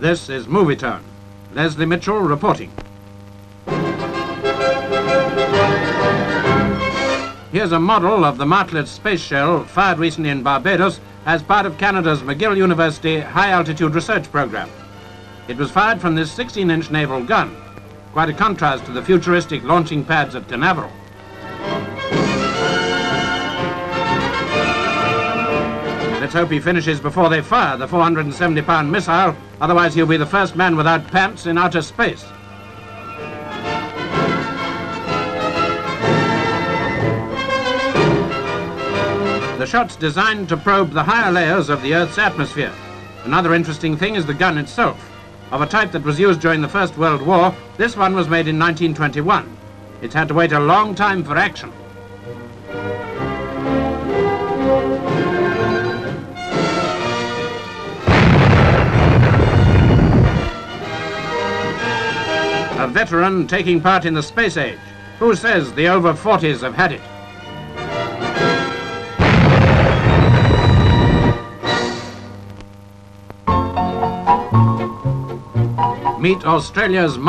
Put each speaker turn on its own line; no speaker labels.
This is Movietone. Leslie Mitchell reporting. Here's a model of the Martlet space shell fired recently in Barbados as part of Canada's McGill University High Altitude Research Program. It was fired from this 16-inch naval gun, quite a contrast to the futuristic launching pads at Canaveral. Let's hope he finishes before they fire the 470-pound missile, otherwise he'll be the first man without pants in outer space. The shot's designed to probe the higher layers of the Earth's atmosphere. Another interesting thing is the gun itself. Of a type that was used during the First World War, this one was made in 1921. It's had to wait a long time for action. A veteran taking part in the space age. Who says the over 40s have had it? Meet Australia's mother.